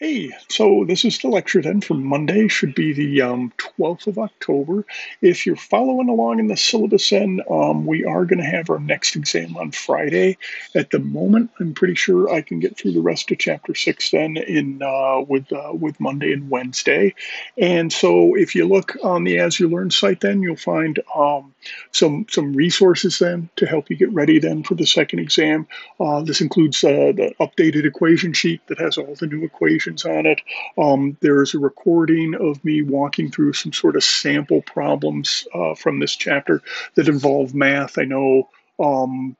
Hey, so this is the lecture then for Monday, should be the um, 12th of October. If you're following along in the syllabus then, um, we are going to have our next exam on Friday. At the moment, I'm pretty sure I can get through the rest of chapter 6 then in uh, with uh, with Monday and Wednesday. And so if you look on the AsULearn site then, you'll find um, some, some resources then to help you get ready then for the second exam. Uh, this includes uh, the updated equation sheet that has all the new equations on it. Um, there's a recording of me walking through some sort of sample problems uh, from this chapter that involve math. I know um,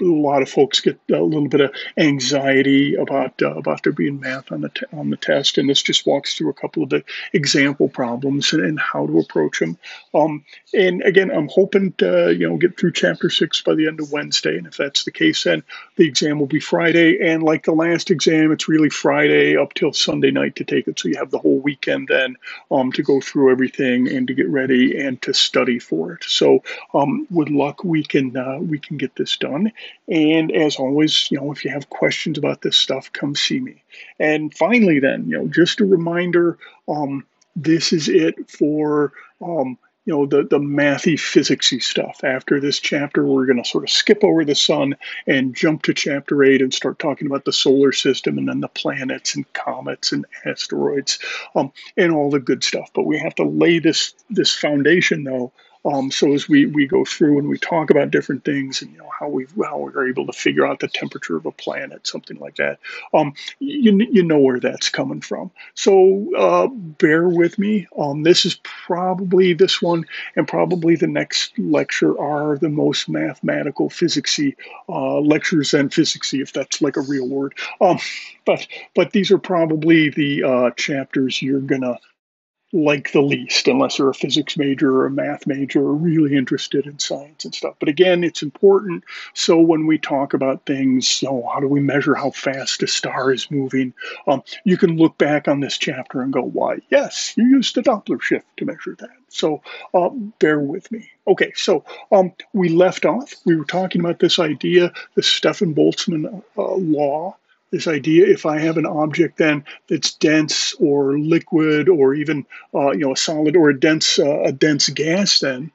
a lot of folks get a little bit of anxiety about uh, about there being math on the t- on the test, and this just walks through a couple of the example problems and, and how to approach them. Um, and again, I'm hoping to you know get through chapter six by the end of Wednesday, and if that's the case, then the exam will be Friday. And like the last exam, it's really Friday up till Sunday night to take it, so you have the whole weekend then um, to go through everything and to get ready and to study for it. So um, with luck, we can uh, we can get this done. And as always, you know, if you have questions about this stuff, come see me. And finally, then, you know, just a reminder um, this is it for. Um, you know the the mathy physicsy stuff. After this chapter, we're going to sort of skip over the sun and jump to chapter eight and start talking about the solar system and then the planets and comets and asteroids um, and all the good stuff. But we have to lay this this foundation though um, so as we, we go through and we talk about different things and you know how we how we're able to figure out the temperature of a planet, something like that, um, you you know where that's coming from. So uh, bear with me. Um, this is probably this one and probably the next lecture are the most mathematical physicsy uh, lectures and physicsy, if that's like a real word. Um, but but these are probably the uh, chapters you're gonna like the least unless you're a physics major or a math major or really interested in science and stuff. But again, it's important. So when we talk about things, so how do we measure how fast a star is moving? Um, you can look back on this chapter and go, why, yes, you used the Doppler shift to measure that. So uh, bear with me. Okay, so um, we left off. We were talking about this idea, the Stefan Boltzmann uh, law this idea if I have an object then that's dense or liquid or even uh, you know a solid or a dense uh, a dense gas then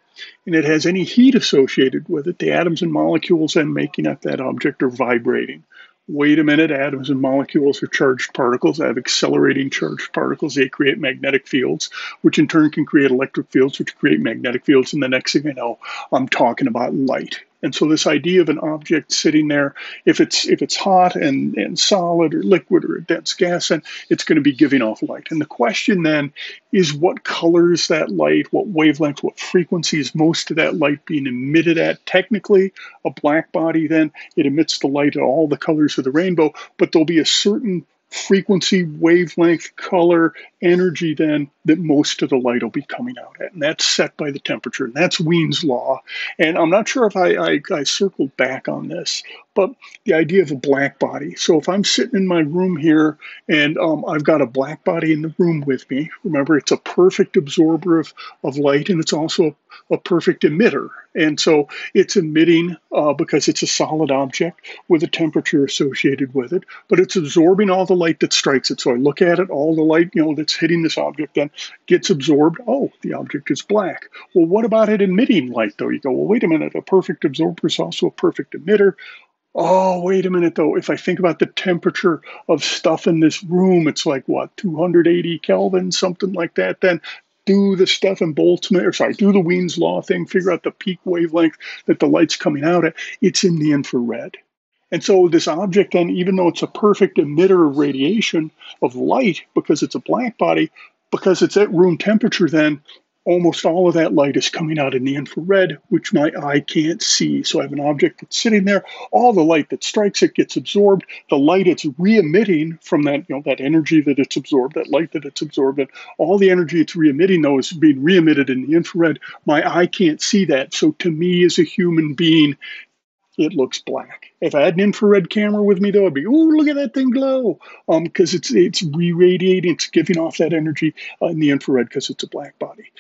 and it has any heat associated with it the atoms and molecules then making up that object are vibrating. Wait a minute atoms and molecules are charged particles. I have accelerating charged particles. They create magnetic fields which in turn can create electric fields which create magnetic fields. And the next thing I know I'm talking about light and so this idea of an object sitting there, if it's if it's hot and, and solid or liquid or a dense gas, then it's going to be giving off light. And the question then is what colors that light, what wavelength, what frequency is most of that light being emitted at? Technically, a black body then it emits the light at all the colors of the rainbow, but there'll be a certain frequency, wavelength, color, energy then that most of the light will be coming out at. And that's set by the temperature. And that's Wien's law. And I'm not sure if I, I, I circled back on this, but the idea of a black body. So if I'm sitting in my room here and um, I've got a black body in the room with me, remember it's a perfect absorber of, of light and it's also a, a perfect emitter. And so it's emitting uh, because it's a solid object with a temperature associated with it, but it's absorbing all the light that strikes it. So I look at it, all the light, you know, that's hitting this object then gets absorbed. Oh, the object is black. Well, what about it emitting light though? You go, well, wait a minute, a perfect absorber is also a perfect emitter. Oh, wait a minute though. If I think about the temperature of stuff in this room, it's like what, 280 Kelvin, something like that. Then do the Stefan Boltzmann, or sorry, do the Wien's law thing, figure out the peak wavelength that the light's coming out at. It's in the infrared. And so this object then, even though it's a perfect emitter of radiation of light because it's a black body, because it's at room temperature then, almost all of that light is coming out in the infrared, which my eye can't see. So I have an object that's sitting there. All the light that strikes it gets absorbed. The light it's re-emitting from that, you know, that energy that it's absorbed, that light that it's absorbed, and all the energy it's re-emitting though is being re-emitted in the infrared. My eye can't see that. So to me as a human being, it looks black. If I had an infrared camera with me, though, I'd be, oh, look at that thing glow, because um, it's it's re-radiating, it's giving off that energy uh, in the infrared because it's a black body.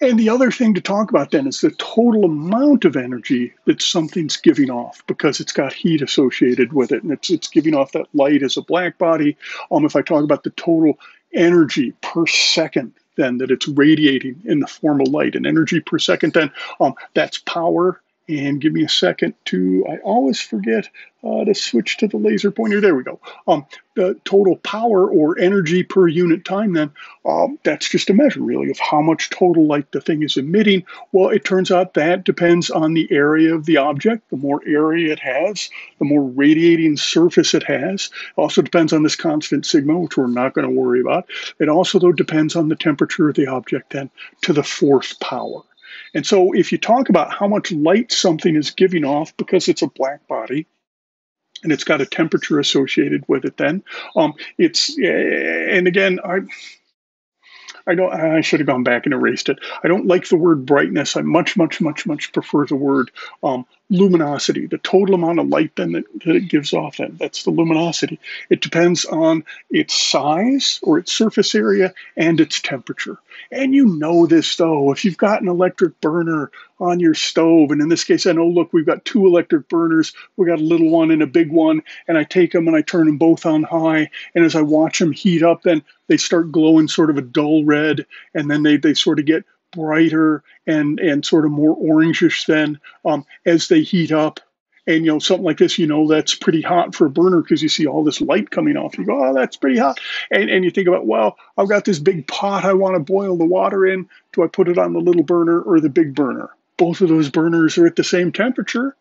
and the other thing to talk about then is the total amount of energy that something's giving off because it's got heat associated with it and it's, it's giving off that light as a black body. Um, if I talk about the total energy per second then that it's radiating in the form of light and energy per second then um, that's power and give me a second to, I always forget uh, to switch to the laser pointer. There we go. Um, the total power or energy per unit time, then, um, that's just a measure really of how much total light the thing is emitting. Well, it turns out that depends on the area of the object. The more area it has, the more radiating surface it has. It also depends on this constant sigma, which we're not going to worry about. It also, though, depends on the temperature of the object, then, to the fourth power. And so if you talk about how much light something is giving off because it's a black body, and it's got a temperature associated with it then um, it's and again i I don't. I should have gone back and erased it. I don't like the word brightness. I much, much, much, much prefer the word um, luminosity. The total amount of light then that, that it gives off. Then that's the luminosity. It depends on its size or its surface area and its temperature. And you know this though. If you've got an electric burner on your stove, and in this case, I know. Look, we've got two electric burners. We got a little one and a big one, and I take them and I turn them both on high. And as I watch them heat up, then they start glowing sort of a dull red, and then they, they sort of get brighter and, and sort of more orangish then um, as they heat up. And you know something like this, you know that's pretty hot for a burner because you see all this light coming off. You go, oh, that's pretty hot. And and you think about, well, I've got this big pot I want to boil the water in. Do I put it on the little burner or the big burner? Both of those burners are at the same temperature.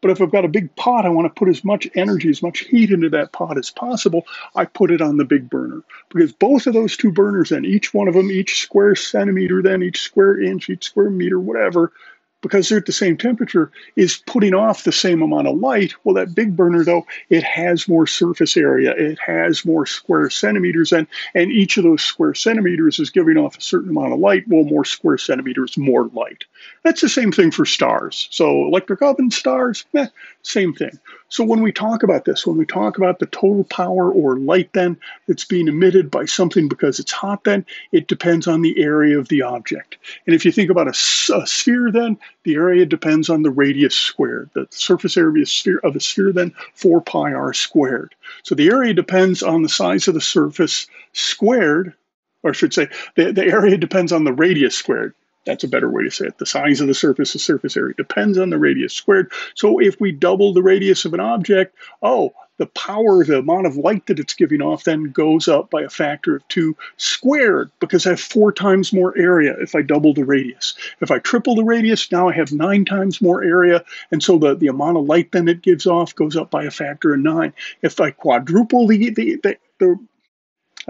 But if I've got a big pot, I want to put as much energy, as much heat into that pot as possible. I put it on the big burner because both of those two burners, then each one of them, each square centimeter, then each square inch, each square meter, whatever, because they're at the same temperature, is putting off the same amount of light. Well, that big burner, though, it has more surface area, it has more square centimeters, and, and each of those square centimeters is giving off a certain amount of light. Well, more square centimeters, more light. That's the same thing for stars. So, electric oven stars, eh, same thing. So when we talk about this, when we talk about the total power or light then that's being emitted by something because it's hot then, it depends on the area of the object. And if you think about a, a sphere then, the area depends on the radius squared. The surface area of a sphere, then, 4 pi r squared. So the area depends on the size of the surface squared, or I should say, the, the area depends on the radius squared. That's a better way to say it. The size of the surface, the surface area, depends on the radius squared. So if we double the radius of an object, oh, the power, the amount of light that it's giving off then goes up by a factor of two squared because I have four times more area if I double the radius. If I triple the radius, now I have nine times more area. And so the, the amount of light then it gives off goes up by a factor of nine. If I quadruple the, the, the, the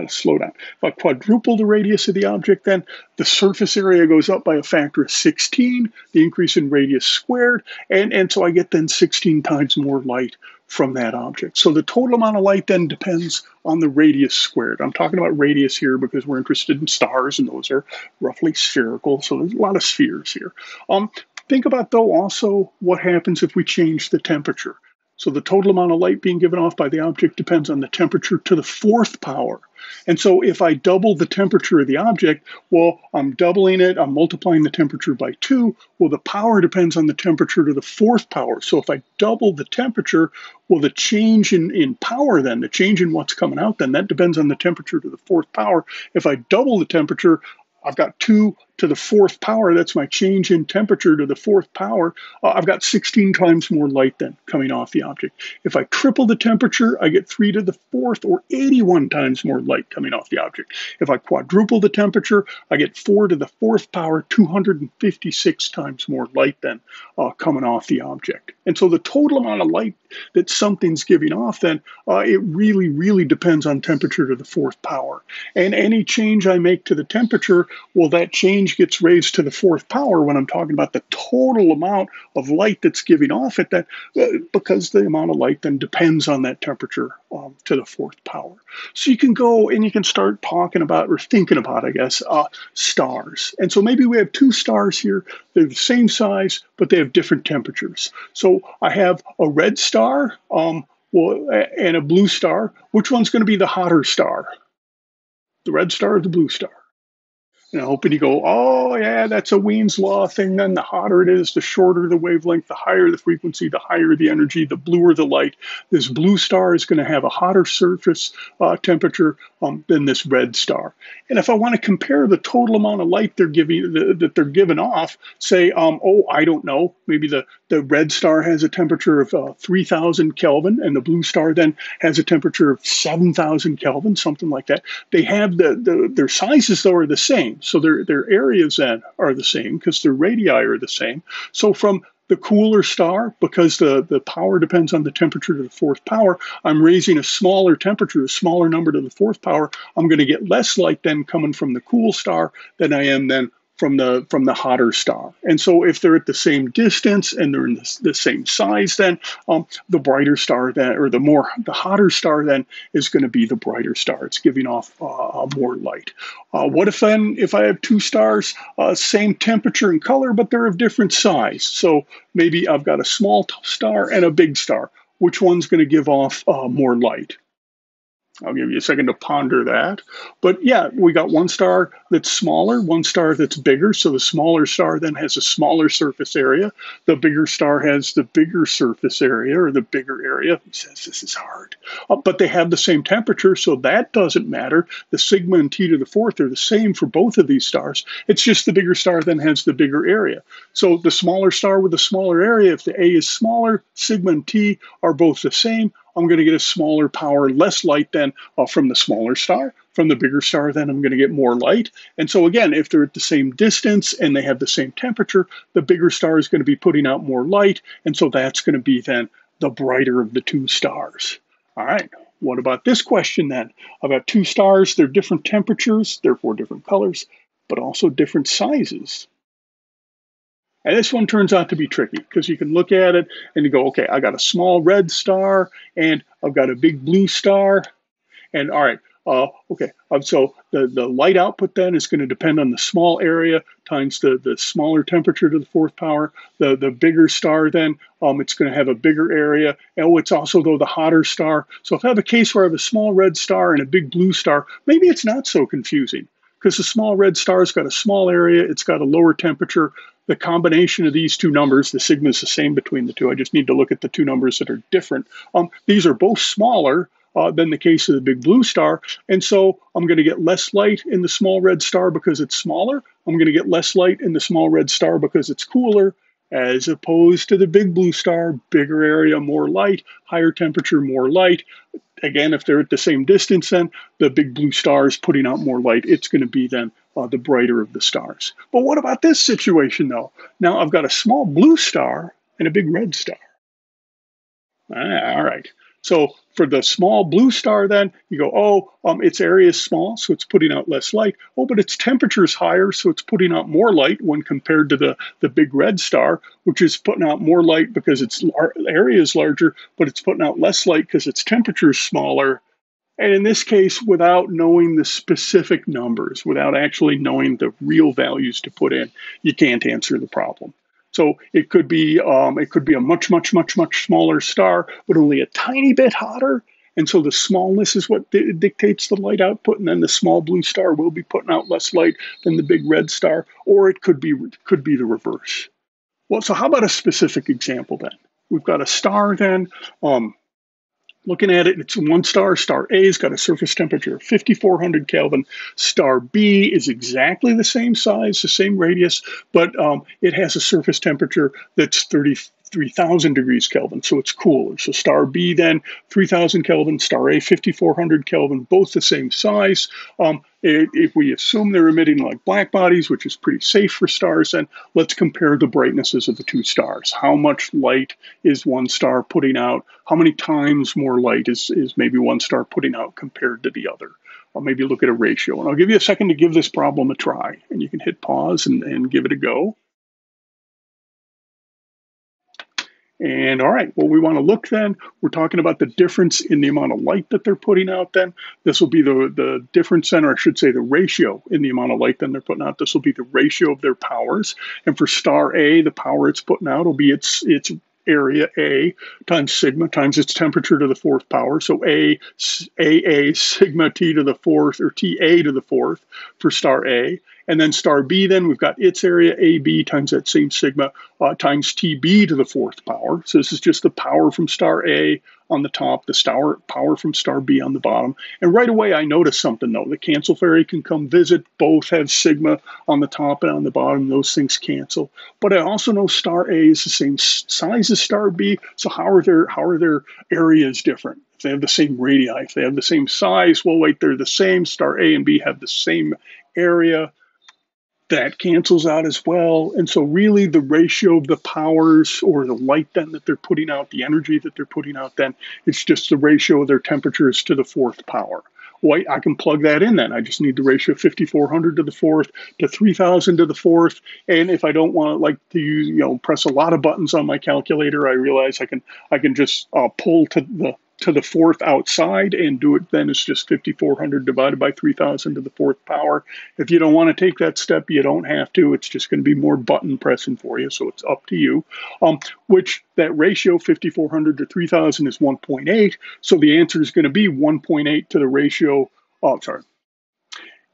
slow down. If I quadruple the radius of the object, then the surface area goes up by a factor of 16, the increase in radius squared, and, and so I get then 16 times more light from that object. So the total amount of light then depends on the radius squared. I'm talking about radius here because we're interested in stars, and those are roughly spherical, so there's a lot of spheres here. Um, think about, though, also what happens if we change the temperature. So the total amount of light being given off by the object depends on the temperature to the fourth power. And so if I double the temperature of the object, well, I'm doubling it, I'm multiplying the temperature by two. Well, the power depends on the temperature to the fourth power. So if I double the temperature, well, the change in, in power then, the change in what's coming out then, that depends on the temperature to the fourth power. If I double the temperature, I've got two to the fourth power, that's my change in temperature to the fourth power, uh, I've got 16 times more light then coming off the object. If I triple the temperature, I get 3 to the fourth or 81 times more light coming off the object. If I quadruple the temperature, I get 4 to the fourth power, 256 times more light then uh, coming off the object. And so the total amount of light that something's giving off then, uh, it really, really depends on temperature to the fourth power. And any change I make to the temperature, well, that change range gets raised to the fourth power when I'm talking about the total amount of light that's giving off at that, uh, because the amount of light then depends on that temperature um, to the fourth power. So you can go and you can start talking about or thinking about, I guess, uh, stars. And so maybe we have two stars here. They're the same size, but they have different temperatures. So I have a red star. Um, and a blue star, which one's going to be the hotter star? The red star or the blue star? And I'm hoping you go, oh, yeah, that's a Wien's law thing. Then the hotter it is, the shorter the wavelength, the higher the frequency, the higher the energy, the bluer the light. This blue star is going to have a hotter surface uh, temperature um, than this red star. And if I want to compare the total amount of light they're giving the, that they're giving off, say, um, oh, I don't know, maybe the, the red star has a temperature of uh, 3,000 Kelvin and the blue star then has a temperature of 7,000 Kelvin, something like that. They have the, the their sizes though are the same. So their, their areas then are the same because their radii are the same. So from the cooler star, because the, the power depends on the temperature to the fourth power, I'm raising a smaller temperature, a smaller number to the fourth power. I'm going to get less light then coming from the cool star than I am then from the from the hotter star. And so if they're at the same distance and they're in the, the same size, then um, the brighter star then, or the more the hotter star then is going to be the brighter star. It's giving off uh, more light. Uh, what if then if I have two stars, uh, same temperature and color, but they're of different size? So maybe I've got a small star and a big star. Which one's going to give off uh, more light? I'll give you a second to ponder that. But yeah, we got one star that's smaller, one star that's bigger. So the smaller star then has a smaller surface area. The bigger star has the bigger surface area or the bigger area. He says this is hard. Uh, but they have the same temperature, so that doesn't matter. The sigma and t to the fourth are the same for both of these stars. It's just the bigger star then has the bigger area. So the smaller star with the smaller area, if the A is smaller, sigma and t are both the same. I'm going to get a smaller power, less light than uh, from the smaller star. From the bigger star, then I'm going to get more light. And so, again, if they're at the same distance and they have the same temperature, the bigger star is going to be putting out more light. And so that's going to be then the brighter of the two stars. All right. What about this question then? I've two stars, they're different temperatures, therefore different colors, but also different sizes. And this one turns out to be tricky because you can look at it and you go, okay, I got a small red star and I've got a big blue star. And all right, uh, okay, um, so the, the light output then is going to depend on the small area times the, the smaller temperature to the fourth power. The, the bigger star then, um, it's going to have a bigger area. Oh, it's also, though, the hotter star. So if I have a case where I have a small red star and a big blue star, maybe it's not so confusing because the small red star's got a small area, it's got a lower temperature. The combination of these two numbers, the sigma is the same between the two. I just need to look at the two numbers that are different. Um, these are both smaller uh, than the case of the big blue star, and so I'm going to get less light in the small red star because it's smaller. I'm going to get less light in the small red star because it's cooler as opposed to the big blue star, bigger area, more light, higher temperature, more light. Again, if they're at the same distance, then the big blue star is putting out more light. It's going to be then uh, the brighter of the stars. But what about this situation, though? Now I've got a small blue star and a big red star. Ah, all right. So for the small blue star, then you go, oh, um, its area is small, so it's putting out less light. Oh, but its temperature is higher, so it's putting out more light when compared to the, the big red star, which is putting out more light because its area is larger, but it's putting out less light because its temperature is smaller. And in this case, without knowing the specific numbers, without actually knowing the real values to put in, you can't answer the problem. So it could be um, it could be a much much much much smaller star, but only a tiny bit hotter. And so the smallness is what di- dictates the light output, and then the small blue star will be putting out less light than the big red star, or it could be could be the reverse. Well, so how about a specific example then? We've got a star then. Um, looking at it, it's one star. Star A's got a surface temperature of 5400 Kelvin. Star B is exactly the same size, the same radius, but um, it has a surface temperature that's 30, 3000 degrees Kelvin, so it's cooler. So star B then 3000 Kelvin, star A 5400 Kelvin, both the same size. Um, if we assume they're emitting like black bodies, which is pretty safe for stars, then let's compare the brightnesses of the two stars. How much light is one star putting out? How many times more light is, is maybe one star putting out compared to the other? I'll maybe look at a ratio. And I'll give you a second to give this problem a try. And you can hit pause and, and give it a go. And all right, well, we want to look then. We're talking about the difference in the amount of light that they're putting out then. This will be the, the difference then, or I should say the ratio in the amount of light then they're putting out. This will be the ratio of their powers. And for star A, the power it's putting out will be its its area A times sigma times its temperature to the fourth power. So A, AA sigma T to the fourth or TA to the fourth for star A. And then star B, then we've got its area AB times that same sigma uh, times TB to the fourth power. So this is just the power from star A on the top, the star power from star B on the bottom. And right away, I notice something though. The cancel fairy can come visit. Both have sigma on the top and on the bottom. Those things cancel. But I also know star A is the same size as star B. So how are their how are their areas different? If they have the same radii, if they have the same size, well, wait, they're the same. Star A and B have the same area that cancels out as well. And so, really, the ratio of the powers or the light then that they're putting out, the energy that they're putting out, then it's just the ratio of their temperatures to the fourth power. Well, I can plug that in then. I just need the ratio of 5400 to the fourth to 3000 to the fourth. And if I don't want to like to use, you know, press a lot of buttons on my calculator, I realize I can I can just uh, pull to the to the fourth outside and do it then it's just 5400 divided by 3000 to the fourth power. If you don't want to take that step you don't have to. It's just going to be more button pressing for you so it's up to you. Um, which that ratio 5400 to 3000 is 1.8 so the answer is going to be 1.8 to the ratio oh sorry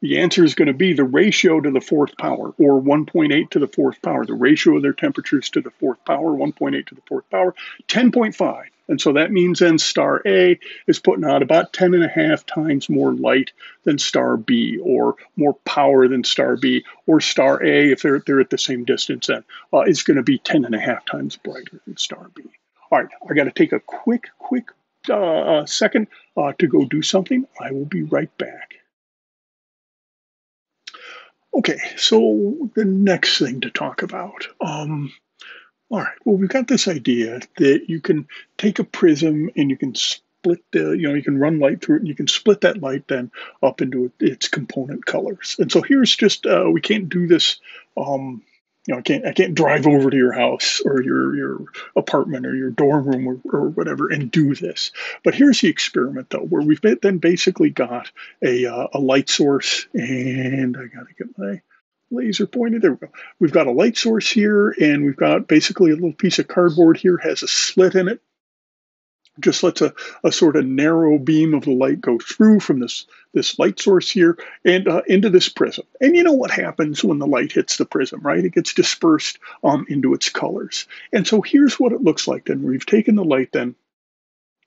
the answer is going to be the ratio to the fourth power, or 1.8 to the fourth power. The ratio of their temperatures to the fourth power, 1.8 to the fourth power, 10.5. And so that means then star A is putting out about 10 and a half times more light than star B, or more power than star B, or star A, if they're, they're at the same distance, then uh, is going to be 10 and a half times brighter than star B. All right, I got to take a quick, quick uh, second uh, to go do something. I will be right back. Okay, so the next thing to talk about. Um, all right, well, we've got this idea that you can take a prism and you can split the, you know, you can run light through it and you can split that light then up into its component colors. And so here's just, uh, we can't do this. Um, you know, I can't I can't drive over to your house or your your apartment or your dorm room or, or whatever and do this. But here's the experiment though, where we've then basically got a uh, a light source, and I got to get my laser pointed. There we go. We've got a light source here, and we've got basically a little piece of cardboard here has a slit in it just lets a, a sort of narrow beam of the light go through from this, this light source here and uh, into this prism. And you know what happens when the light hits the prism, right? It gets dispersed um, into its colors. And so here's what it looks like then. We've taken the light then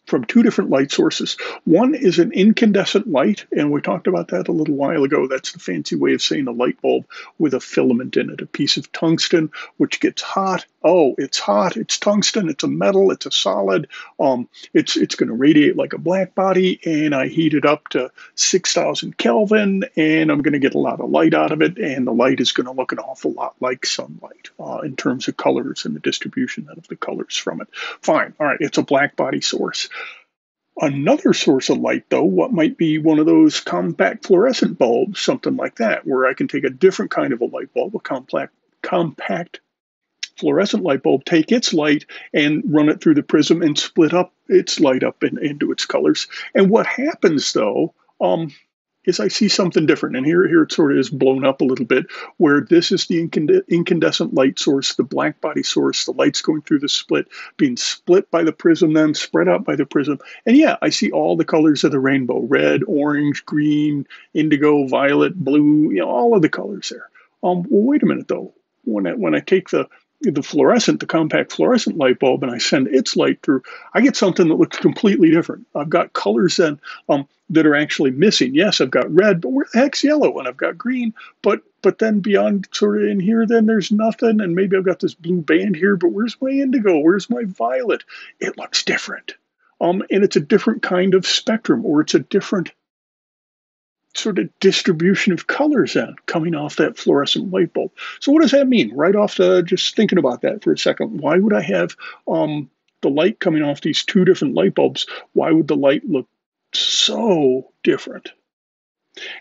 from two different light sources. One is an incandescent light, and we talked about that a little while ago. That's the fancy way of saying a light bulb with a filament in it, a piece of tungsten which gets hot. Oh, it's hot. It's tungsten. It's a metal. It's a solid. Um, it's it's going to radiate like a black body, and I heat it up to 6,000 Kelvin, and I'm going to get a lot of light out of it, and the light is going to look an awful lot like sunlight uh, in terms of colors and the distribution of the colors from it. Fine. All right. It's a black body source. Another source of light, though, what might be one of those compact fluorescent bulbs, something like that, where I can take a different kind of a light bulb, a compact, compact fluorescent light bulb, take its light and run it through the prism and split up its light up in, into its colors. And what happens, though, um, is I see something different. And here, here it sort of is blown up a little bit, where this is the incandescent light source, the black body source, the light's going through the split, being split by the prism, then spread out by the prism. And yeah, I see all the colors of the rainbow red, orange, green, indigo, violet, blue, you know, all of the colors there. Um, well, wait a minute though. When I, when I take the the fluorescent, the compact fluorescent light bulb, and I send its light through, I get something that looks completely different. I've got colors then um, that are actually missing. Yes, I've got red, but where the heck's yellow? And I've got green, but but then beyond sort of in here, then there's nothing. And maybe I've got this blue band here, but where's my indigo? Where's my violet? It looks different. Um, and it's a different kind of spectrum, or it's a different sort of distribution of colors then coming off that fluorescent light bulb. So what does that mean? Right off the just thinking about that for a second, why would I have um, the light coming off these two different light bulbs? Why would the light look so different?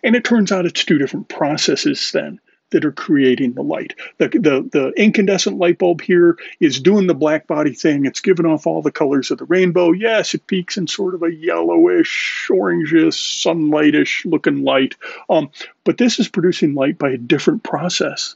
And it turns out it's two different processes then that are creating the light. The, the, the incandescent light bulb here is doing the black body thing. It's giving off all the colors of the rainbow. Yes, it peaks in sort of a yellowish, orangish, sunlightish looking light. Um, but this is producing light by a different process.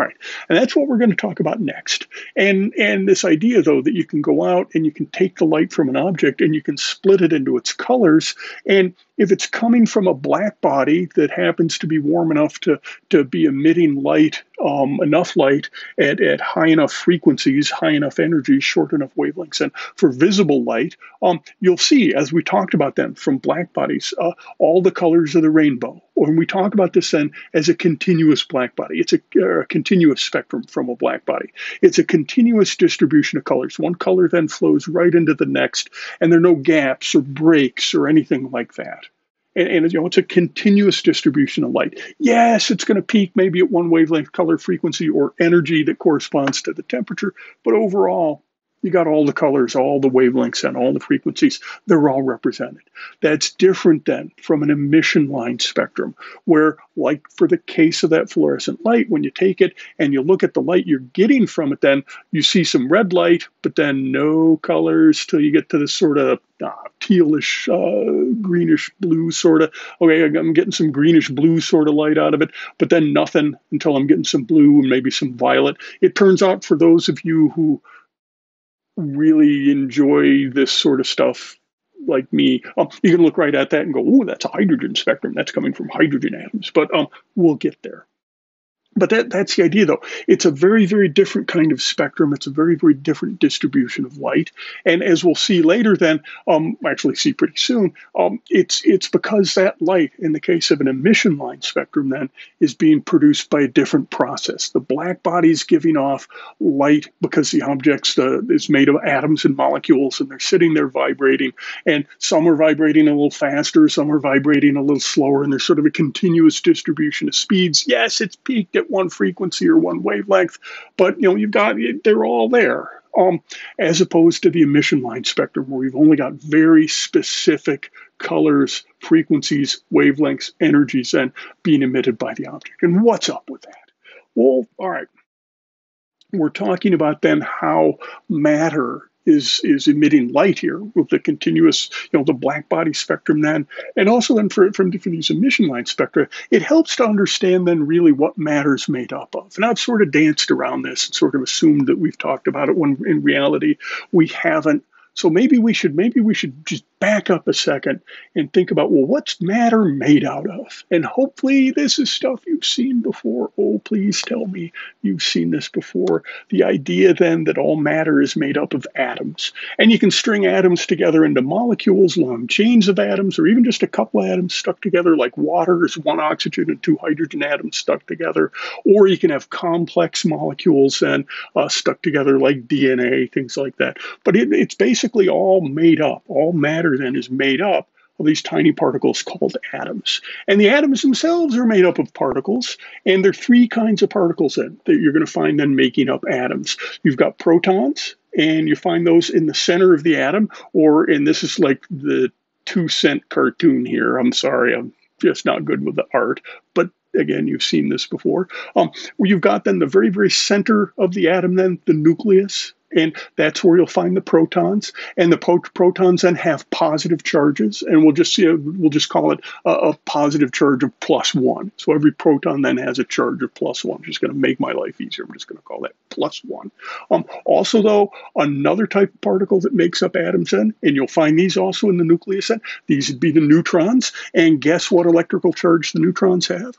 All right. And that's what we're going to talk about next. And and this idea though that you can go out and you can take the light from an object and you can split it into its colors and if it's coming from a black body that happens to be warm enough to, to be emitting light, um, enough light at, at high enough frequencies, high enough energy, short enough wavelengths, and for visible light, um, you'll see, as we talked about then, from black bodies, uh, all the colors of the rainbow. When we talk about this then as a continuous black body, it's a, a continuous spectrum from a black body. It's a continuous distribution of colors. One color then flows right into the next, and there are no gaps or breaks or anything like that and, and, you know it's a continuous distribution of light. Yes, it's going to peak maybe at one wavelength color frequency or energy that corresponds to the temperature, but overall you got all the colors, all the wavelengths, and all the frequencies. They're all represented. That's different then from an emission line spectrum, where, like for the case of that fluorescent light, when you take it and you look at the light you're getting from it, then you see some red light, but then no colors till you get to this sort of uh, tealish, uh, greenish blue sort of. Okay, I'm getting some greenish blue sort of light out of it, but then nothing until I'm getting some blue and maybe some violet. It turns out for those of you who really enjoy this sort of stuff like me, um, you can look right at that and go, oh, that's a hydrogen spectrum. That's coming from hydrogen atoms. But um, we'll get there but that, that's the idea though. It's a very very different kind of spectrum. It's a very very different distribution of light. And as we'll see later then um, actually see pretty soon um, it's it's because that light in the case of an emission line spectrum then is being produced by a different process. The black body is giving off light because the object uh, is made of atoms and molecules and they're sitting there vibrating. And some are vibrating a little faster some are vibrating a little slower and there's sort of a continuous distribution of speeds. Yes it's peaked at one frequency or one wavelength, but you know you've got they're all there. Um, as opposed to the emission line spectrum, where we've only got very specific colors, frequencies, wavelengths, energies, and being emitted by the object. And what's up with that? Well, all right. We're talking about then how matter is is emitting light here with the continuous, you know, the black body spectrum then, and also then for, from for these emission line spectra, it helps to understand then really what matter's made up of. And I've sort of danced around this and sort of assumed that we've talked about it when in reality we haven't. So maybe we should maybe we should just back up a second and think about well, what's matter made out of? And hopefully, this is stuff you've seen before. Oh, please tell me you've seen this before. The idea then that all matter is made up of atoms, and you can string atoms together into molecules, long chains of atoms, or even just a couple atoms stuck together, like water is one oxygen and two hydrogen atoms stuck together. Or you can have complex molecules and uh, stuck together, like DNA, things like that. But it, it's basically all made up, all matter matter then is made up of these tiny particles called atoms. And the atoms themselves are made up of particles, and there are three kinds of particles that, that you're going to find then making up atoms. You've got protons, and you find those in the center of the atom, or, and this is like the two cent cartoon here. I'm sorry, I'm just not good with the art, but again, you've seen this before. Um, where you've got then the very, very center of the atom, then the nucleus, and that's where you'll find the protons. And the pro- protons then have positive charges, and we'll just see a, we'll just call it a, a, positive charge of plus one. So every proton then has a charge of plus one. I'm just going to make my life easier. I'm just going to call that plus one. Um, also, though, another type of particle that makes up atoms, then, and you'll find these also in the nucleus. Then these would be the neutrons. And guess what electrical charge the neutrons have?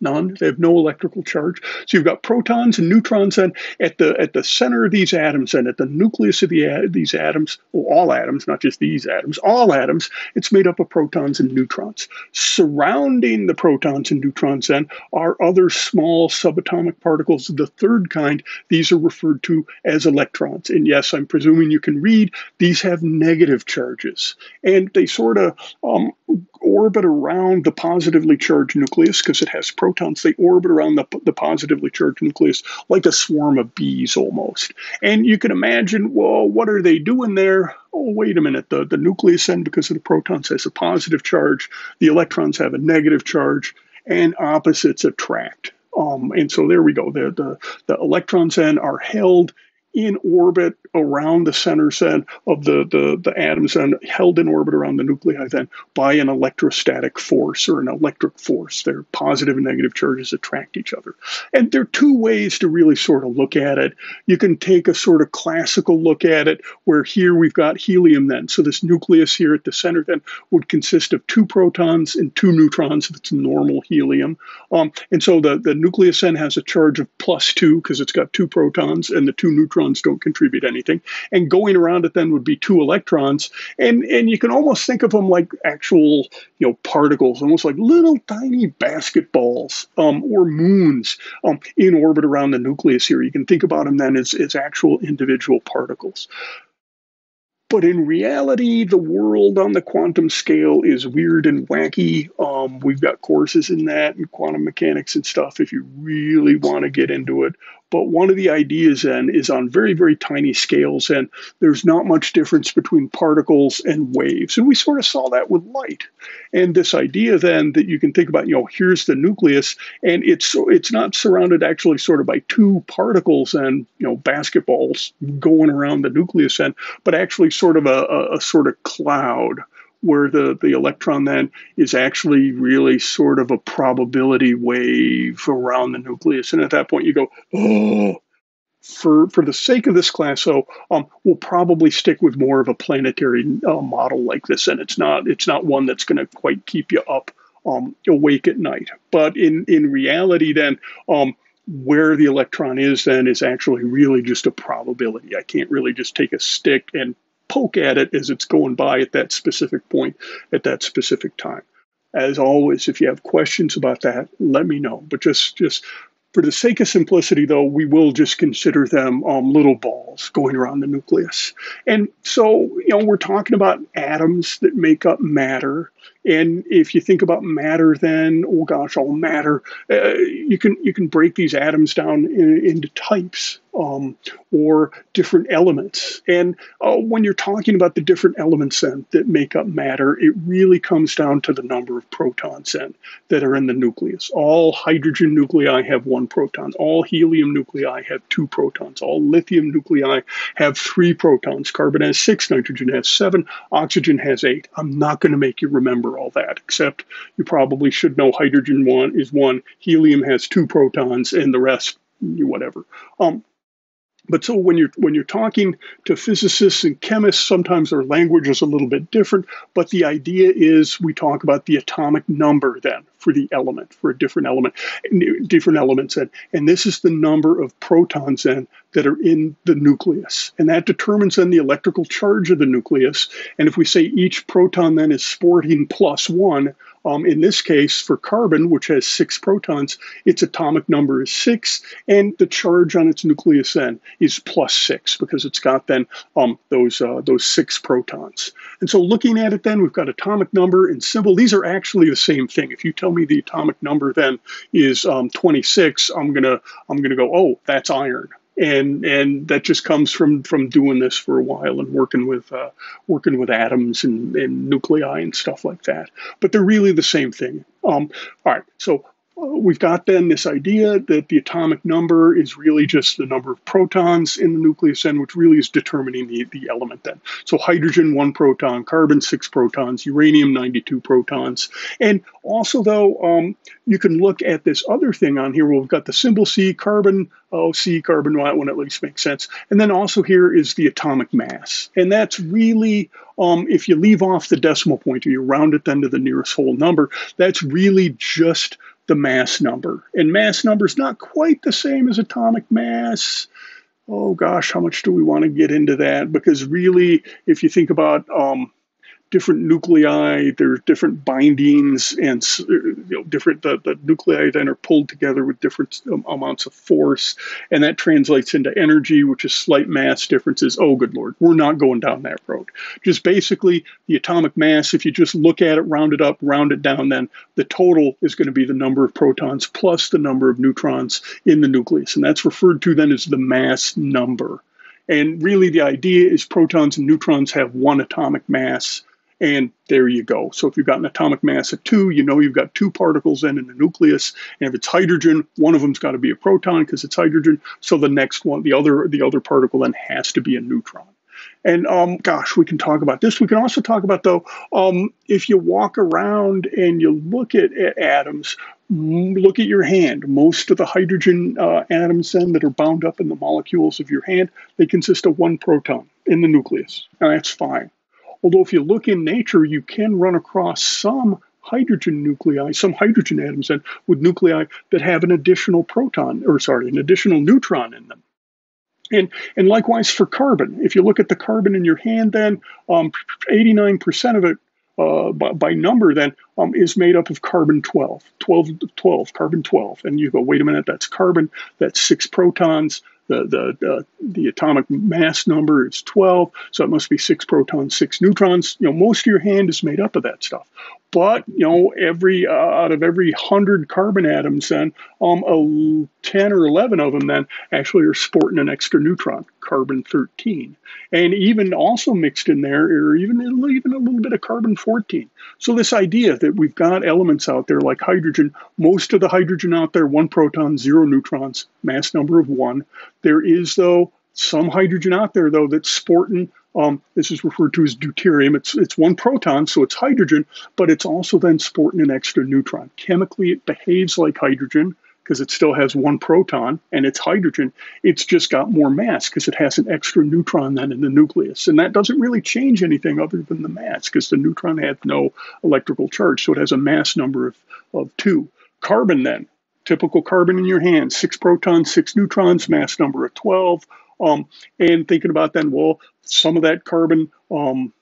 None. They have no electrical charge. So you've got protons and neutrons, and at the at the center of these atoms, and at the nucleus of the these atoms, well, all atoms, not just these atoms, all atoms, it's made up of protons and neutrons. Surrounding the protons and neutrons, then, are other small subatomic particles of the third kind. These are referred to as electrons. And yes, I'm presuming you can read. These have negative charges, and they sort of um, orbit around the positively charged nucleus because it has protons. They orbit around the, the positively charged nucleus like a swarm of bees almost. And you can imagine, well, what are they doing there? Oh, wait a minute. The, the nucleus then, because of the protons, has a positive charge. The electrons have a negative charge, and opposites attract. Um, and so there we go. The, the, the electrons then are held in orbit around the center then of the, the, the atoms and held in orbit around the nuclei then by an electrostatic force or an electric force. Their positive and negative charges attract each other. And there are two ways to really sort of look at it. You can take a sort of classical look at it where here we've got helium then. So this nucleus here at the center then would consist of two protons and two neutrons if it's normal helium. Um, and so the, the nucleus then has a charge of plus two because it's got two protons and the two neutrons don't contribute anything. And going around it then would be two electrons. And, and you can almost think of them like actual, you know, particles, almost like little tiny basketballs um, or moons um, in orbit around the nucleus here. You can think about them then as, as actual individual particles. But in reality, the world on the quantum scale is weird and wacky. Um, we've got courses in that and quantum mechanics and stuff if you really want to get into it. But one of the ideas then is on very, very tiny scales, and there's not much difference between particles and waves. And we sort of saw that with light. And this idea then that you can think about, you know, here's the nucleus, and it's it's not surrounded actually sort of by two particles and you know basketballs going around the nucleus, and but actually sort of a, a, a sort of cloud where the, the electron then is actually really sort of a probability wave around the nucleus. And at that point, you go, oh, for, for the sake of this class, so um, we'll probably stick with more of a planetary uh, model like this, and it's not it's not one that's going to quite keep you up um, awake at night. But in in reality, then um, where the electron is then is actually really just a probability. I can't really just take a stick and poke at it as it's going by at that specific point at that specific time. As always, if you have questions about that, let me know. But just just for the sake of simplicity, though, we will just consider them um, little balls going around the nucleus. And so, you know, we're talking about atoms that make up matter. And if you think about matter, then oh gosh, all matter, uh, you can you can break these atoms down in, into types um, or different elements. And uh, when you're talking about the different elements then that make up matter, it really comes down to the number of protons then that are in the nucleus. All hydrogen nuclei have one proton. All helium nuclei have two protons. All lithium nuclei have three protons. Carbon has six. Nitrogen has seven. Oxygen has eight. I'm not going to make you remember all that, except you probably should know hydrogen one is one, helium has two protons, and the rest, whatever. Um, but so when you're when you're talking to physicists and chemists, sometimes their language is a little bit different. But the idea is we talk about the atomic number then for the element, for a different element, different elements. And, and this is the number of protons then that are in the nucleus. And that determines then the electrical charge of the nucleus. And if we say each proton then is sporting plus one, um, in this case, for carbon, which has six protons, its atomic number is six, and the charge on its nucleus then is plus six because it's got then um, those uh, those six protons. And so, looking at it, then we've got atomic number and symbol. These are actually the same thing. If you tell me the atomic number then is um, 26, I'm gonna I'm gonna go, oh, that's iron and and that just comes from from doing this for a while and working with uh, working with atoms and, and nuclei and stuff like that. But they're really the same thing. Um, all right, so we've got then this idea that the atomic number is really just the number of protons in the nucleus and which really is determining the, the element then. So hydrogen, one proton, carbon, six protons, uranium, 92 protons. And also, though, um, you can look at this other thing on here. We've got the symbol C, carbon, oh, C, carbon, that one at least makes sense. And then also here is the atomic mass. And that's really, um, if you leave off the decimal point or you round it then to the nearest whole number, that's really just the mass number. And mass number is not quite the same as atomic mass. Oh gosh, how much do we want to get into that? Because really, if you think about um, different nuclei, there's different bindings, and you know, different the, the nuclei then are pulled together with different um, amounts of force, and that translates into energy, which is slight mass differences. Oh, good lord, we're not going down that road. Just basically the atomic mass. If you just look at it, round it up, round it down, then the total is going to be the number of protons plus the number of neutrons in the nucleus, and that's referred to then as the mass number. And really, the idea is protons and neutrons have one atomic mass And there you go. So if you've got an atomic mass of two, you know you've got two particles then in the nucleus. And if it's hydrogen, one of them's got to be a proton because it's hydrogen. So the next one, the other, the other particle then has to be a neutron. And um, gosh, we can talk about this. We can also talk about though, um, if you walk around and you look at, at, atoms, look at your hand. Most of the hydrogen uh, atoms then that are bound up in the molecules of your hand, they consist of one proton in the nucleus, and that's fine. Although if you look in nature, you can run across some hydrogen nuclei, some hydrogen atoms then with nuclei that have an additional proton, or sorry, an additional neutron in them. And, and likewise for carbon. If you look at the carbon in your hand, then um, 89% of it uh, by, by, number then um, is made up of carbon 12, 12, 12, carbon 12. And you go, wait a minute, that's carbon, that's six protons, the the uh, the atomic mass number is 12, so it must be six protons, six neutrons. You know, most of your hand is made up of that stuff. But you know, every uh, out of every hundred carbon atoms, then um, a, ten or eleven of them then actually are sporting an extra neutron, carbon 13, and even also mixed in there, or even even a little bit of carbon 14. So this idea that we've got elements out there like hydrogen, most of the hydrogen out there, one proton, zero neutrons, mass number of one. There is though some hydrogen out there though that's sporting um, this is referred to as deuterium. It's, it's one proton, so it's hydrogen, but it's also then sporting an extra neutron. Chemically, it behaves like hydrogen because it still has one proton and it's hydrogen. It's just got more mass because it has an extra neutron then in the nucleus. And that doesn't really change anything other than the mass because the neutron had no electrical charge. So it has a mass number of, of two. Carbon then, typical carbon in your hand, six protons, six neutrons, mass number of 12. Um, and thinking about then, well, some of that carbon, um,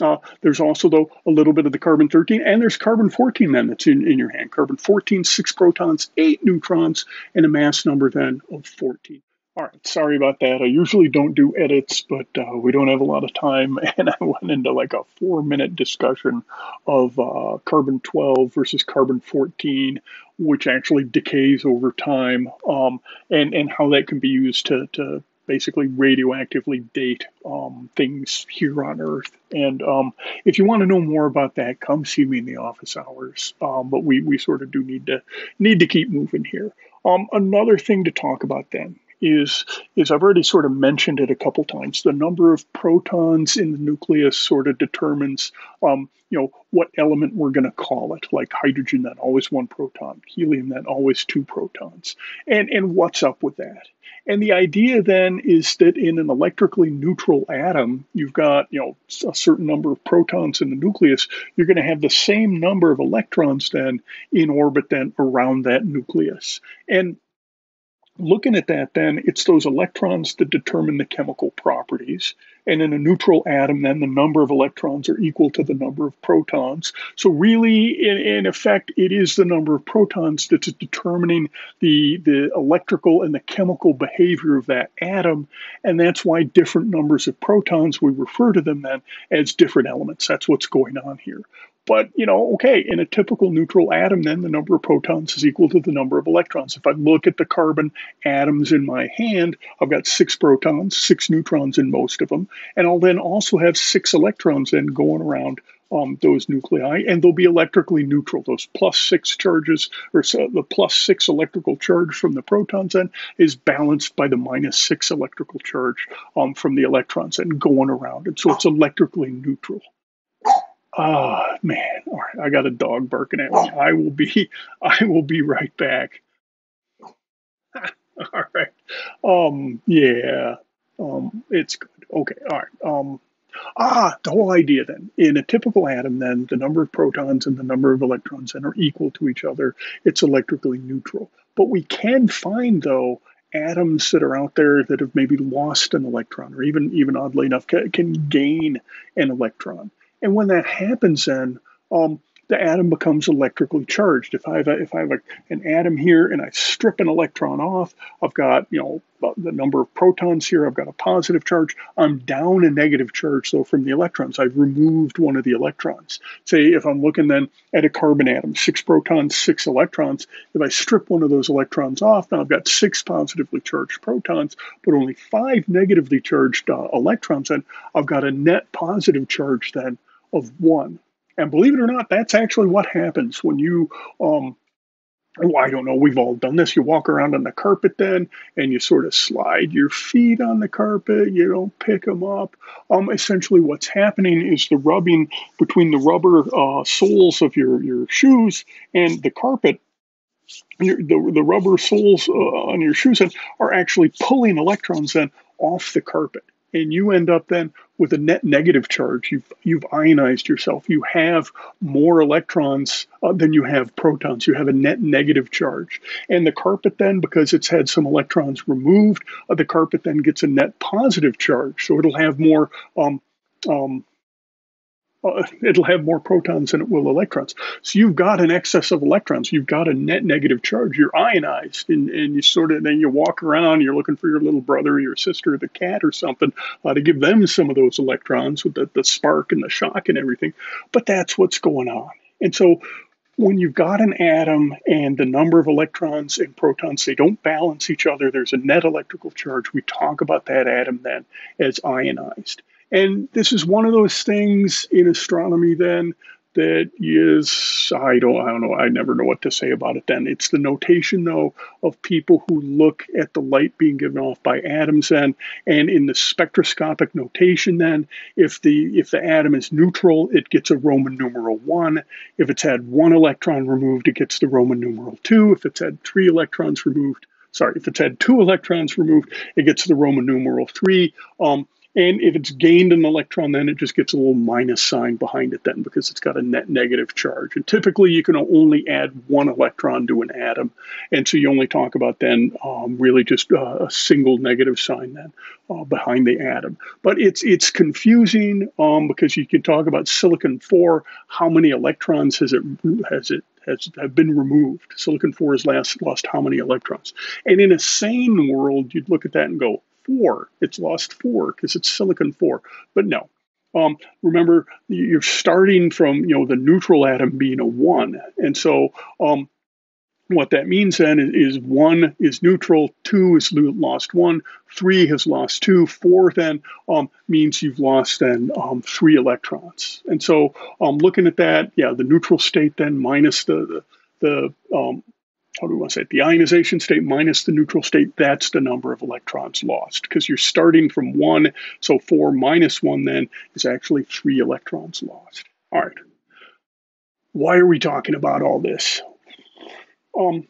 uh, there's also, though, a little bit of the carbon 13, and there's carbon 14 then that's in, in your hand. Carbon 14, six protons, eight neutrons, and a mass number then of 14. All right, sorry about that. I usually don't do edits, but uh, we don't have a lot of time, and I went into like a four minute discussion of uh, carbon 12 versus carbon 14, which actually decays over time, um, and, and how that can be used to, to basically radioactively date um, things here on Earth. And um, if you want to know more about that, come see me in the office hours. Um, but we, we sort of do need to need to keep moving here. Um, another thing to talk about then is is I've already sort of mentioned it a couple times. The number of protons in the nucleus sort of determines, um, you know, what element we're going to call it. Like hydrogen, that always one proton. Helium, that always two protons. And and what's up with that? And the idea then is that in an electrically neutral atom, you've got you know a certain number of protons in the nucleus. You're going to have the same number of electrons then in orbit then around that nucleus. And looking at that, then it's those electrons that determine the chemical properties. And in a neutral atom, then the number of electrons are equal to the number of protons. So, really, in, in effect, it is the number of protons that's determining the, the electrical and the chemical behavior of that atom. And that's why different numbers of protons, we refer to them then as different elements. That's what's going on here. But, you know, okay, in a typical neutral atom, then the number of protons is equal to the number of electrons. If I look at the carbon atoms in my hand, I've got six protons, six neutrons in most of them, and I'll then also have six electrons then going around um, those nuclei, and they'll be electrically neutral. Those plus six charges, or so the plus six electrical charge from the protons, then is balanced by the minus six electrical charge um, from the electrons and going around. And so it's electrically neutral. Ah, oh, man. All right, I got a dog barking at me. I will be I will be right back. all right. Um yeah. Um it's good. Okay. All right. Um ah, the whole idea then. In a typical atom then the number of protons and the number of electrons then are equal to each other. It's electrically neutral. But we can find though atoms that are out there that have maybe lost an electron or even even oddly enough can, can gain an electron and when that happens, then um, the atom becomes electrically charged. If I have, a, if I have a, an atom here and I strip an electron off, I've got you know the number of protons here. I've got a positive charge. I'm down a negative charge though from the electrons. I've removed one of the electrons. Say if I'm looking then at a carbon atom, six protons, six electrons. If I strip one of those electrons off, now I've got six positively charged protons, but only five negatively charged uh, electrons. And I've got a net positive charge then of one. And believe it or not, that's actually what happens when you um, oh, I don't know, we've all done this. You walk around on the carpet then and you sort of slide your feet on the carpet, you don't pick them up. Um, essentially, what's happening is the rubbing between the rubber uh, soles of your, your shoes and the carpet. Your, the, the rubber soles uh, on your shoes are actually pulling electrons then off the carpet and you end up then with a net negative charge. You've you've ionized yourself. You have more electrons uh, than you have protons. You have a net negative charge. And the carpet then, because it's had some electrons removed, uh, the carpet then gets a net positive charge. So it'll have more um, um, uh, it'll have more protons than it will electrons. So you've got an excess of electrons. You've got a net negative charge. You're ionized, and, and you sort of then you walk around. You're looking for your little brother, your sister, the cat, or something uh, to give them some of those electrons with the, the spark and the shock and everything. But that's what's going on. And so when you've got an atom and the number of electrons and protons, they don't balance each other. There's a net electrical charge. We talk about that atom then as ionized. And this is one of those things in astronomy then that is I don't I don't know I never know what to say about it then. It's the notation though of people who look at the light being given off by atoms then and in the spectroscopic notation then if the if the atom is neutral it gets a Roman numeral 1 if it's had one electron removed it gets the Roman numeral 2 if it's had three electrons removed sorry if it's had two electrons removed it gets the Roman numeral 3 um, and if it's gained an electron, then it just gets a little minus sign behind it then because it's got a net negative charge. And typically you can only add one electron to an atom. And so you only talk about then um, really just uh, a single negative sign then uh, behind the atom. But it's it's confusing um, because you can talk about silicon 4, how many electrons has it has it has have been removed. Silicon 4 has last, lost how many electrons? And in a sane world, you'd look at that and go, four. It's lost four because it's silicon four. But no. Um, remember, you're starting from you know the neutral atom being a one, and so um, what that means then is, is, one is neutral, two is lost one, three has lost two, four then um, means you've lost then um, three electrons. And so um, looking at that, yeah, the neutral state then minus the the, the um, how do we want to say it? The ionization state minus the neutral state, that's the number of electrons lost because you're starting from one. So four minus one then is actually three electrons lost. All right. Why are we talking about all this? Um,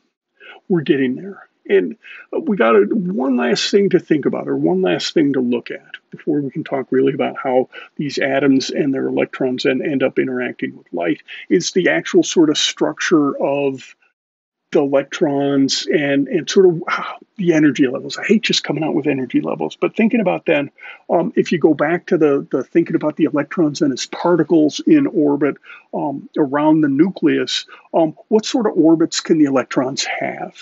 we're getting there. And we got a, one last thing to think about, or one last thing to look at before we can talk really about how these atoms and their electrons then end up interacting with light, is the actual sort of structure of the electrons and and sort of the energy levels. I hate just coming out with energy levels, but thinking about then, um, if you go back to the the thinking about the electrons and as particles in orbit um, around the nucleus, um, what sort of orbits can the electrons have?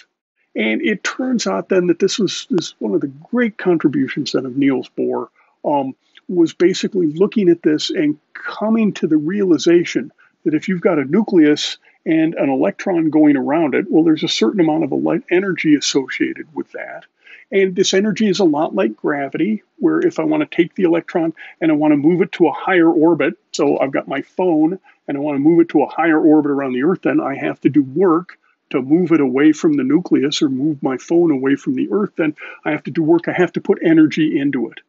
And it turns out then that this was this one of the great contributions then of Niels Bohr um, was basically looking at this and coming to the realization that if you've got a nucleus and an electron going around it, well, there's a certain amount of energy associated with that. And this energy is a lot like gravity, where if I want to take the electron and I want to move it to a higher orbit, so I've got my phone and I want to move it to a higher orbit around the Earth, then I have to do work to move it away from the nucleus or move my phone away from the Earth, then I have to do work. I have to put energy into it.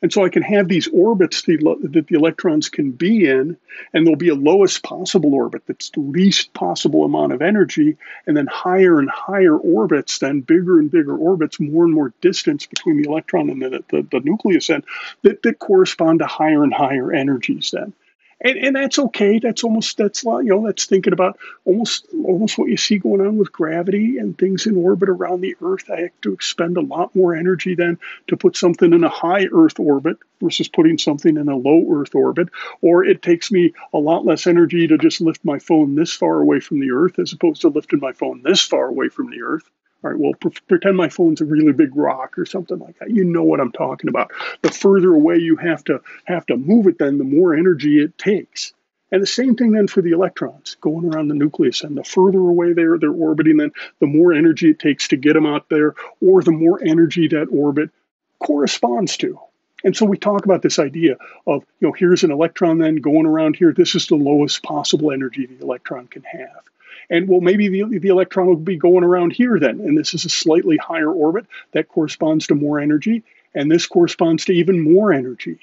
And so I can have these orbits that the electrons can be in, and there'll be a lowest possible orbit that's the least possible amount of energy, and then higher and higher orbits, then bigger and bigger orbits, more and more distance between the electron and the, the, the nucleus, then that, that correspond to higher and higher energies then and, and that's okay. That's almost that's you know that's thinking about almost almost what you see going on with gravity and things in orbit around the Earth. I have to expend a lot more energy then to put something in a high Earth orbit versus putting something in a low Earth orbit. Or it takes me a lot less energy to just lift my phone this far away from the Earth as opposed to lifting my phone this far away from the Earth. All right, well, pre- pretend my phone's a really big rock or something like that. You know what I'm talking about. The further away you have to have to move it, then the more energy it takes. And the same thing then for the electrons going around the nucleus. And the further away they're they're orbiting, then the more energy it takes to get them out there, or the more energy that orbit corresponds to. And so we talk about this idea of, you know, here's an electron then going around here. This is the lowest possible energy the electron can have. And well, maybe the, the electron will be going around here then. And this is a slightly higher orbit that corresponds to more energy. And this corresponds to even more energy.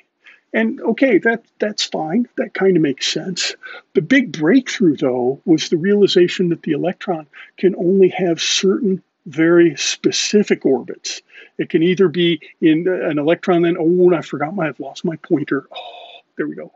And okay, that that's fine. That kind of makes sense. The big breakthrough, though, was the realization that the electron can only have certain very specific orbits. It can either be in uh, an electron, then, oh, I forgot my, I've lost my pointer. Oh, there we go. All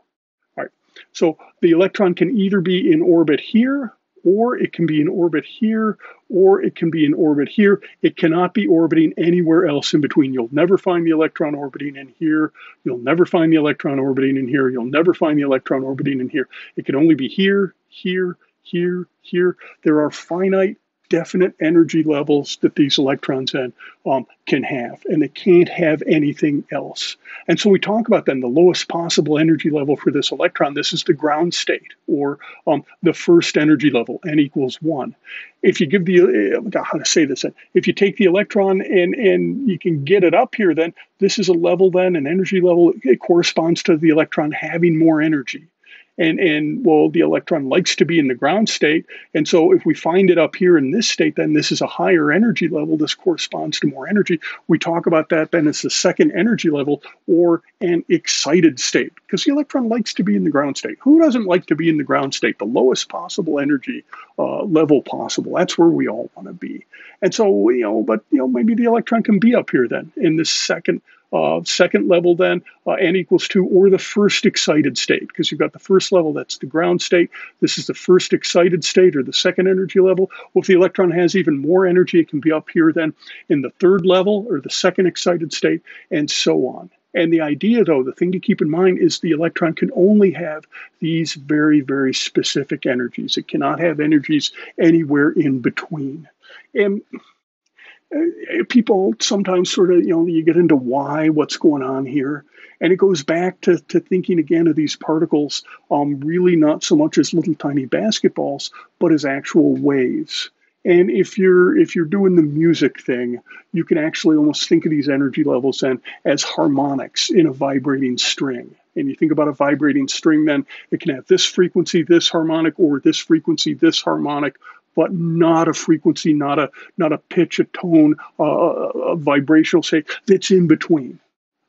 right. So the electron can either be in orbit here or it can be in orbit here, or it can be in orbit here. It cannot be orbiting anywhere else in between. You'll never find the electron orbiting in here. You'll never find the electron orbiting in here. You'll never find the electron orbiting in here. It can only be here, here, here, here. There are finite definite energy levels that these electrons in, um, can have, and they can't have anything else. And so we talk about then the lowest possible energy level for this electron. This is the ground state, or um, the first energy level, n equals one. If you give the uh, how to say this, if you take the electron and and you can get it up here, then this is a level then an energy level. It corresponds to the electron having more energy and and well the electron likes to be in the ground state. And so if we find it up here in this state then this is a higher energy level. This corresponds to more energy. We talk about that then as the second energy level or an excited state because the electron likes to be in the ground state. Who doesn't like to be in the ground state? The lowest possible energy uh, level possible. That's where we all want to be. And so you know but you know maybe the electron can be up here then in this second uh, second level then uh, n equals 2 or the first excited state because you've got the first level that's the ground state this is the first excited state or the second energy level well if the electron has even more energy it can be up here then in the third level or the second excited state and so on and the idea, though, the thing to keep in mind is the electron can only have these very, very specific energies. It cannot have energies anywhere in between. And people sometimes sort of, you know, you get into why, what's going on here. And it goes back to, to thinking again of these particles um, really not so much as little tiny basketballs, but as actual waves. And if you're if you're doing the music thing, you can actually almost think of these energy levels then as harmonics in a vibrating string. And you think about a vibrating string, then it can have this frequency, this harmonic, or this frequency, this harmonic, but not a frequency, not a not a pitch, a tone, uh, a vibrational state that's in between.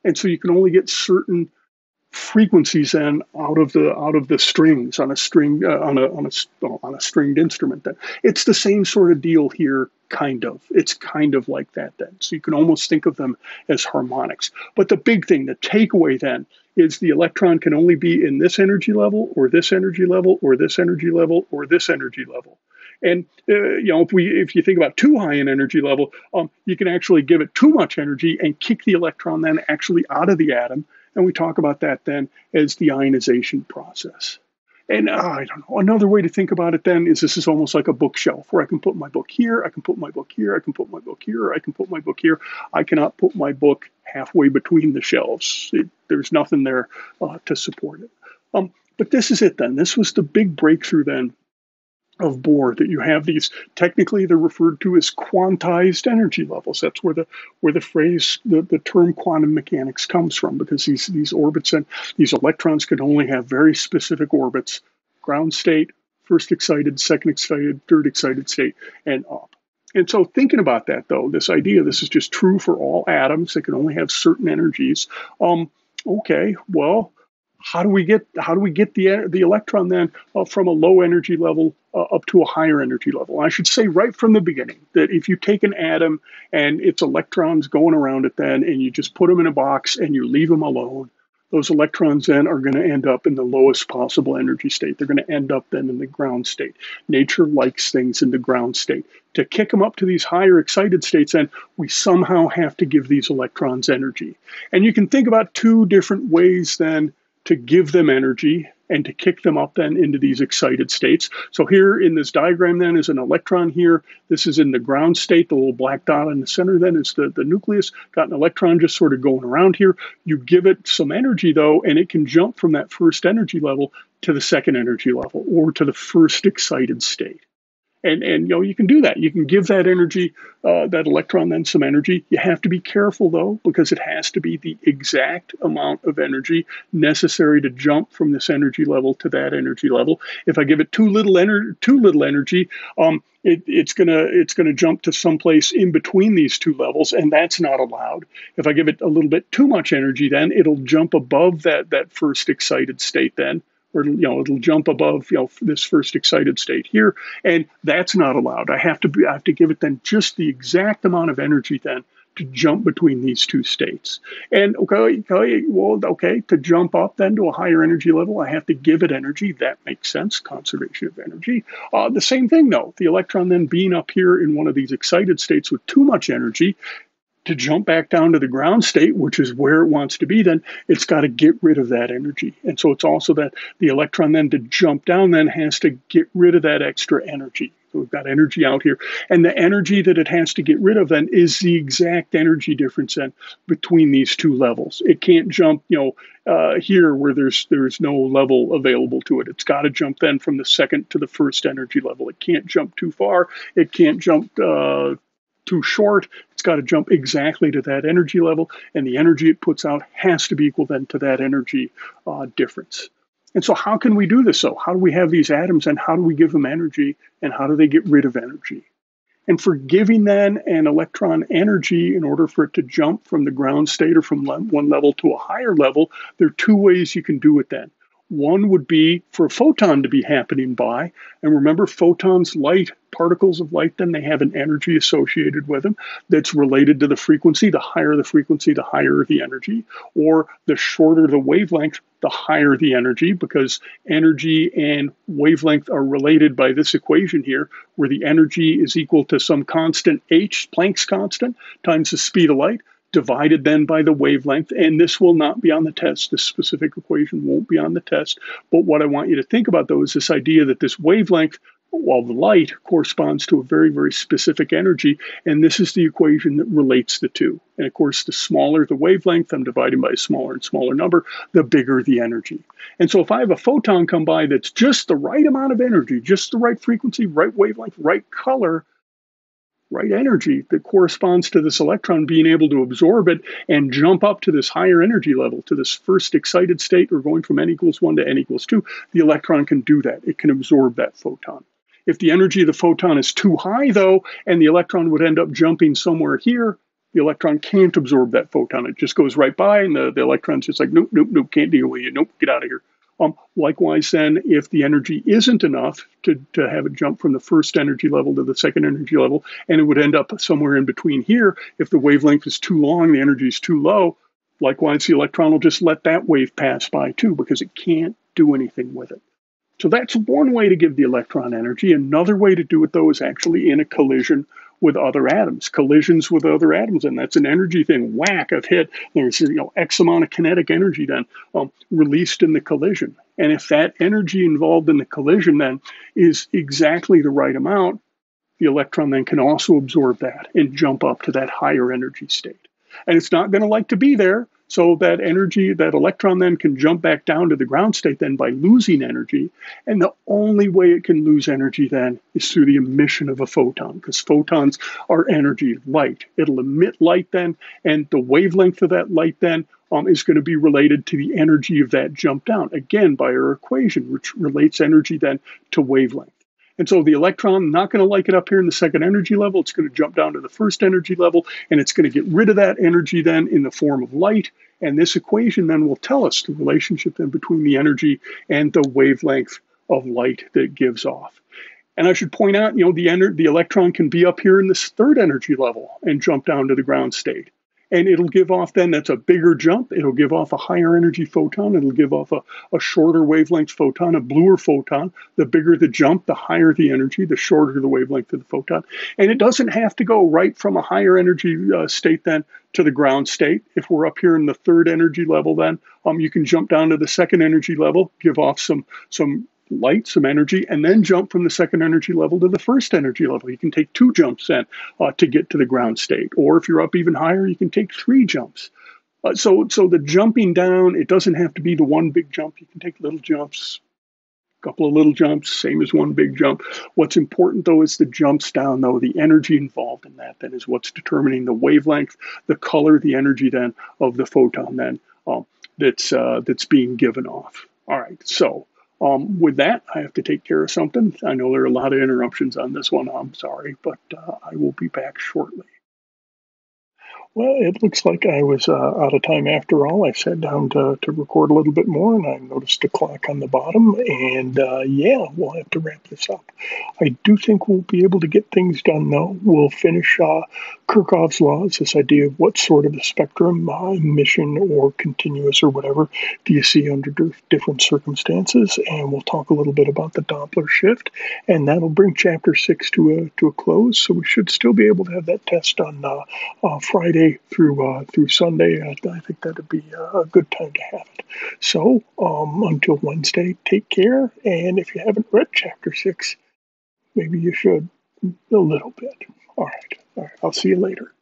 And so you can only get certain frequencies then out of the out of the strings on a string uh, on a on a on a stringed instrument. Then it's the same sort of deal here, kind of. It's kind of like that then. So you can almost think of them as harmonics. But the big thing, the takeaway then, is the electron can only be in this energy level, or this energy level, or this energy level, or this energy level. And uh, you know, if we if you think about too high an energy level, um, you can actually give it too much energy and kick the electron then actually out of the atom. And we talk about that then as the ionization process. And uh, I don't know. Another way to think about it then is this is almost like a bookshelf where I can put my book here, I can put my book here, I can put my book here, I can put my book here. I cannot put my book halfway between the shelves. It, there's nothing there uh, to support it. Um, but this is it then. This was the big breakthrough then of Bohr that you have these technically they're referred to as quantized energy levels. That's where the where the phrase the, the term quantum mechanics comes from because these these orbits and these electrons can only have very specific orbits, ground state, first excited, second excited, third excited state, and up. And so thinking about that though, this idea this is just true for all atoms that can only have certain energies. Um, okay, well, how do we get how do we get the the electron then uh, from a low energy level uh, up to a higher energy level? I should say right from the beginning that if you take an atom and its electrons going around it then and you just put them in a box and you leave them alone, those electrons then are going to end up in the lowest possible energy state. They're going to end up then in the ground state. Nature likes things in the ground state. To kick them up to these higher excited states, then we somehow have to give these electrons energy. And you can think about two different ways then to give them energy and to kick them up then into these excited states. So here in this diagram then is an electron here. This is in the ground state. The little black dot in the center then is the, the nucleus. Got an electron just sort of going around here. You give it some energy though, and it can jump from that first energy level to the second energy level or to the first excited state. And, and you know you can do that. You can give that energy, uh, that electron, then some energy. You have to be careful though, because it has to be the exact amount of energy necessary to jump from this energy level to that energy level. If I give it too little energy, too little energy, um, it, it's gonna it's gonna jump to someplace in between these two levels, and that's not allowed. If I give it a little bit too much energy, then it'll jump above that that first excited state. Then, or you know, it'll jump above you know this first excited state here, and that's not allowed. I have to be, I have to give it then just the exact amount of energy then to jump between these two states. And okay, okay, well, okay, to jump up then to a higher energy level, I have to give it energy. That makes sense, conservation of energy. Uh, the same thing, though, the electron then being up here in one of these excited states with too much energy, to jump back down to the ground state, which is where it wants to be, then it's got to get rid of that energy. And so it's also that the electron then to jump down then has to get rid of that extra energy. So we've got energy out here. And the energy that it has to get rid of then is the exact energy difference then between these two levels. It can't jump, you know, uh, here where there's there's no level available to it. It's got to jump then from the second to the first energy level. It can't jump too far. It can't jump uh, too short. It's got to jump exactly to that energy level, and the energy it puts out has to be equal then to that energy uh, difference. And so, how can we do this? So, how do we have these atoms and how do we give them energy and how do they get rid of energy? And for giving then an electron energy in order for it to jump from the ground state or from one level to a higher level, there are two ways you can do it then. One would be for a photon to be happening by. And remember, photons, light, particles of light, then they have an energy associated with them that's related to the frequency. The higher the frequency, the higher the energy. Or the shorter the wavelength, the higher the energy, because energy and wavelength are related by this equation here, where the energy is equal to some constant h, Planck's constant, times the speed of light divided then by the wavelength. And this will not be on the test. This specific equation won't be on the test. But what I want you to think about, though, is this idea that this wavelength, while the light corresponds to a very, very specific energy, and this is the equation that relates the two. And of course, the smaller the wavelength, I'm dividing by a smaller and smaller number, the bigger the energy. And so if I have a photon come by that's just the right amount of energy, just the right frequency, right wavelength, right color, right energy that corresponds to this electron being able to absorb it and jump up to this higher energy level, to this first excited state or going from n equals 1 to n equals 2, the electron can do that. It can absorb that photon. If the energy of the photon is too high, though, and the electron would end up jumping somewhere here, the electron can't absorb that photon. It just goes right by, and the, the electron's just like, nope, nope, nope, can't deal with you. Nope, get out of here. Um, likewise, then, if the energy isn't enough to, to have it jump from the first energy level to the second energy level, and it would end up somewhere in between here, if the wavelength is too long, the energy is too low, likewise, the electron will just let that wave pass by too because it can't do anything with it. So that's one way to give the electron energy. Another way to do it, though, is actually in a collision with other atoms, collisions with other atoms, and that's an energy thing. Whack, I've hit. There's you know X amount of kinetic energy then um, released in the collision, and if that energy involved in the collision then is exactly the right amount, the electron then can also absorb that and jump up to that higher energy state. And it's not going to like to be there, so that energy, that electron then can jump back down to the ground state then by losing energy. And the only way it can lose energy then is through the emission of a photon, because photons are energy, light. It'll emit light then, and the wavelength of that light then um, is going to be related to the energy of that jump down, again, by our equation, which relates energy then to wavelength. And so the electron not going to like it up here in the second energy level. It's going to jump down to the first energy level, and it's going to get rid of that energy then in the form of light. And this equation then will tell us the relationship then between the energy and the wavelength of light that it gives off. And I should point out, you know, the, the electron can be up here in this third energy level and jump down to the ground state and it'll give off then that's a bigger jump. It'll give off a higher energy photon. It'll give off a, a shorter wavelength photon a bluer photon. The bigger the jump the higher the energy the shorter the wavelength of the photon. And it doesn't have to go right from a higher energy uh, state then to the ground state. If we're up here in the third energy level then um, you can jump down to the second energy level give off some some light, some energy, and then jump from the second energy level to the first energy level. You can take two jumps then uh, to get to the ground state. Or if you're up even higher, you can take three jumps. Uh, so, so the jumping down, it doesn't have to be the one big jump. You can take little jumps a couple of little jumps, same as one big jump. What's important though is the jumps down though, the energy involved in that then is what's determining the wavelength, the color, the energy then of the photon then um, that's uh, that's being given off. All right, so um, with that, I have to take care of something. I know there are a lot of interruptions on this one. I'm sorry, but uh, I will be back shortly. Well, it looks like I was uh, out of time after all. I sat down to, to record a little bit more and I noticed a clock on the bottom. And uh, yeah, we'll have to wrap this up. I do think we'll be able to get things done, though. We'll finish uh, Kirchhoff's laws, this idea of what sort of a spectrum, uh, emission or continuous or whatever, do you see under different circumstances. And we'll talk a little bit about the Doppler shift. And that'll bring chapter six to a, to a close. So we should still be able to have that test on uh, uh, Friday through uh, through Sunday. I, I think that'd be a good time to have it. So um, until Wednesday, take care. And if you haven't read chapter six, maybe you should a little bit. All right. All right. I'll see you later.